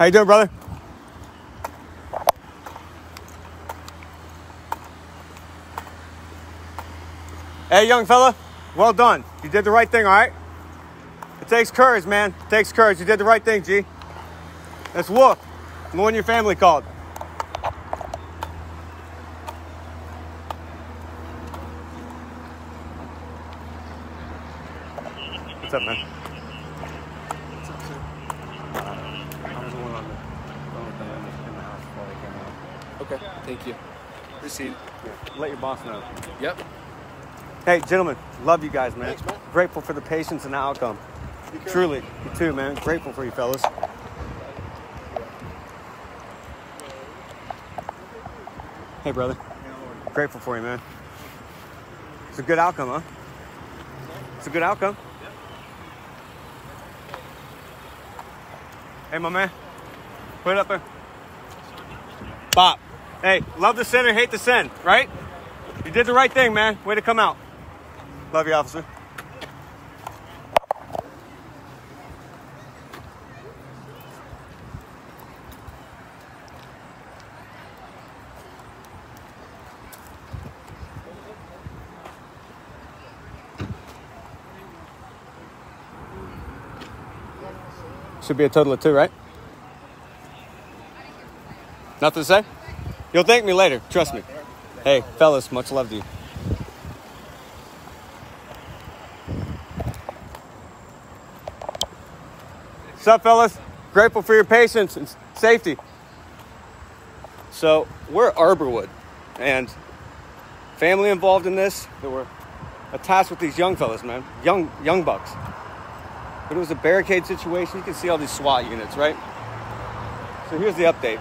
How you doing, brother? Hey, young fella, well done. You did the right thing, all right? It takes courage, man. It takes courage. You did the right thing, G. That's Wolf. The one your family called. What's up, man? What's up, sir? I was the one on the phone with them in the, in the house before they came out. Okay, thank you. Receipt. Let your boss know. Yep. Hey, gentlemen, love you guys, man. Thanks, man. Grateful for the patience and the outcome. Truly, you too, man. Grateful for you fellas. Hey, brother. Grateful for you, man. It's a good outcome, huh? It's a good outcome. Hey, my man. Put it up there. Bob. Hey, love the center, hate the send, right? You did the right thing, man. Way to come out. Love you, officer. Should be a total of two, right? Nothing to say? You'll thank me later, trust me. Hey, fellas, much love to you. What's up, fellas? Grateful for your patience and safety. So, we're Arborwood, and family involved in this. They were attached with these young fellas, man, young young bucks. But it was a barricade situation. You can see all these SWAT units, right? So here's the update.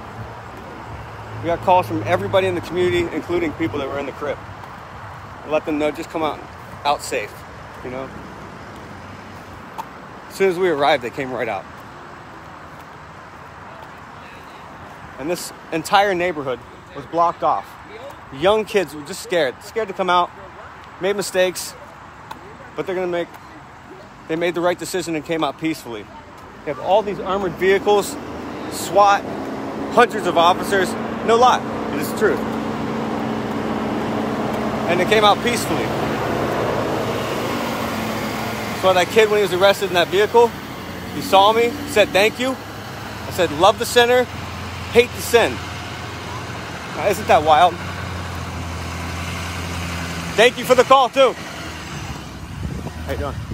We got calls from everybody in the community, including people that were in the crib. Let them know just come out out safe, you know. As soon as we arrived, they came right out. And this entire neighborhood was blocked off. Young kids were just scared, scared to come out, made mistakes, but they're gonna make they made the right decision and came out peacefully. They have all these armored vehicles, SWAT, hundreds of officers. No lie, it is the truth. And it came out peacefully. So that kid, when he was arrested in that vehicle, he saw me, said thank you. I said, love the sinner, hate the sin. Now, isn't that wild? Thank you for the call too. How you doing?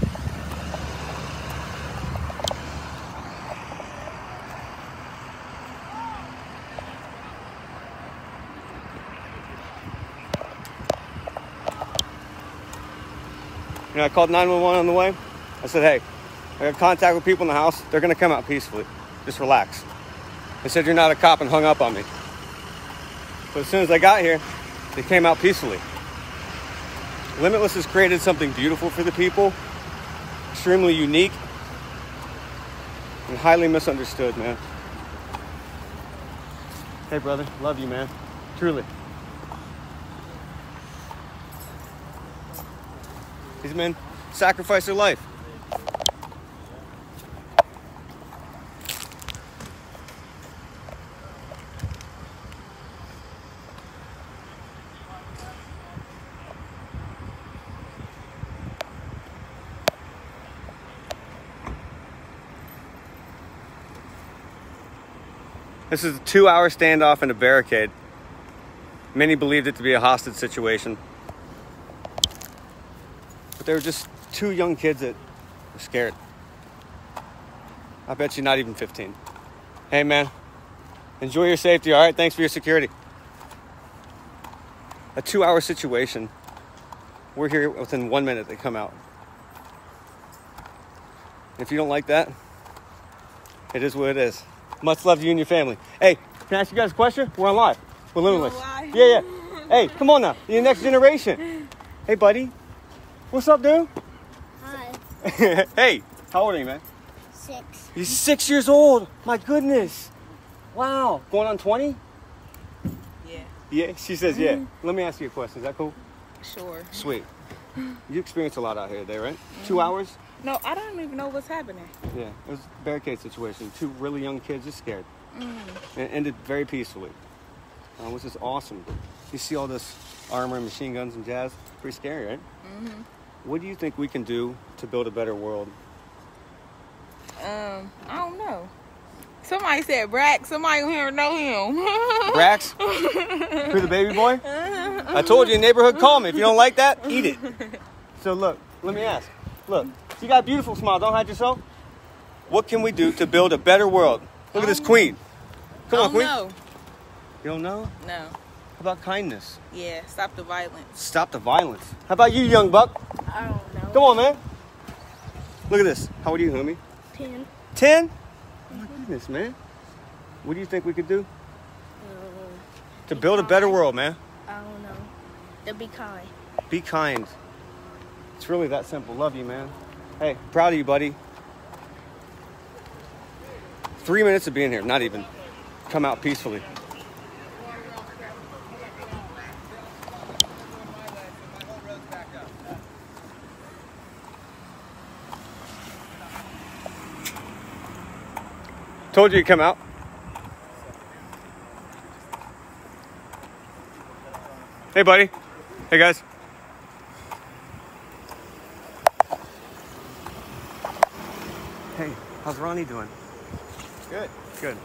You know, I called 911 on the way. I said, hey, I got contact with people in the house. They're going to come out peacefully. Just relax. They said, you're not a cop and hung up on me. But as soon as I got here, they came out peacefully. Limitless has created something beautiful for the people, extremely unique, and highly misunderstood, man. Hey, brother, love you, man. Truly. These men sacrifice their life. This is a two hour standoff in a barricade. Many believed it to be a hostage situation. But they were just two young kids that were scared. I bet you not even 15. Hey, man, enjoy your safety, all right? Thanks for your security. A two hour situation. We're here within one minute, they come out. If you don't like that, it is what it is. Much love to you and your family. Hey, can I ask you guys a question? We're on live. We're limitless. Yeah, yeah. Hey, come on now. You're the next generation. Hey, buddy. What's up, dude? Hi, hey, how old are you, man? six. You're six years old. My goodness. Wow. Going on 20? Yeah, Yeah, she says, yeah. Let me ask you a question. Is that cool? sure. Sweet. You experience a lot out here today, right? Two hours? No, I don't even know what's happening. Yeah. It was a barricade situation. Two really young kids just scared. And it ended very peacefully. Uh, which is awesome. You see all this armor and machine guns and jazz? Pretty scary, right? Mm-hmm. What do you think we can do to build a better world? Um, I don't know. Somebody said Brax. Somebody here know him. Brax? Who the baby boy? I told you, neighborhood, call me. If you don't like that, eat it. So look, let me ask. Look, you got a beautiful smile. Don't hide yourself. What can we do to build a better world? Look at this queen. Come on, don't queen. know. You don't know? No. How about kindness? Yeah. Stop the violence. Stop the violence. How about you, young buck? I don't know. Come on, man. Look at this. How old are you, homie? Ten. Ten? Oh my goodness, man. What do you think we could do Uh, to build a better world, man? I don't know. To be kind. Be kind. It's really that simple. Love you, man. Hey, proud of you, buddy. Three minutes of being here, not even. Come out peacefully. Told you to come out. Hey, buddy. Hey, guys. Hey, how's Ronnie doing? Good. Good.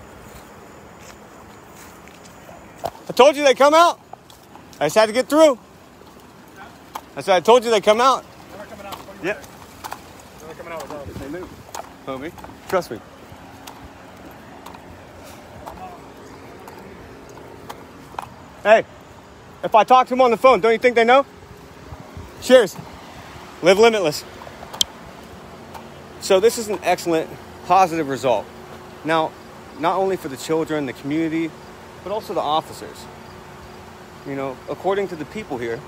I told you they come out. I just had to get through. I said I told you they come out. They're coming out. Yep. They're coming out with us. They move. Homie, trust me. Hey, if I talk to them on the phone, don't you think they know? Cheers. Live limitless. So this is an excellent, positive result. Now, not only for the children, the community, but also the officers. You know, according to the people here,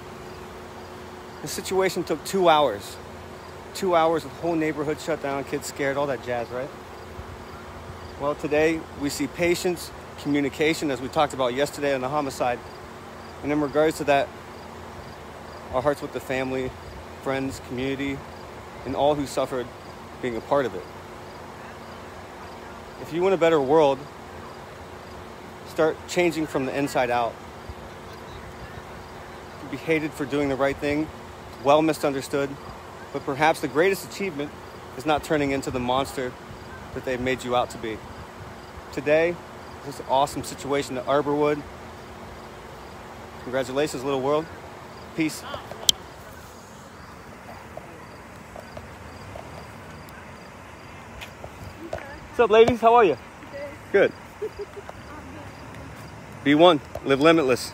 the situation took two hours. Two hours, the whole neighborhood shut down, kids scared, all that jazz, right? Well, today we see patience, communication, as we talked about yesterday on the homicide. And in regards to that, our hearts with the family, friends, community, and all who suffered being a part of it. If you want a better world, start changing from the inside out. You'll be hated for doing the right thing, well misunderstood, but perhaps the greatest achievement is not turning into the monster that they've made you out to be. Today, this awesome situation at Arborwood. Congratulations, little world. Peace. What's up, ladies? How are you? Good. Be one. Live limitless.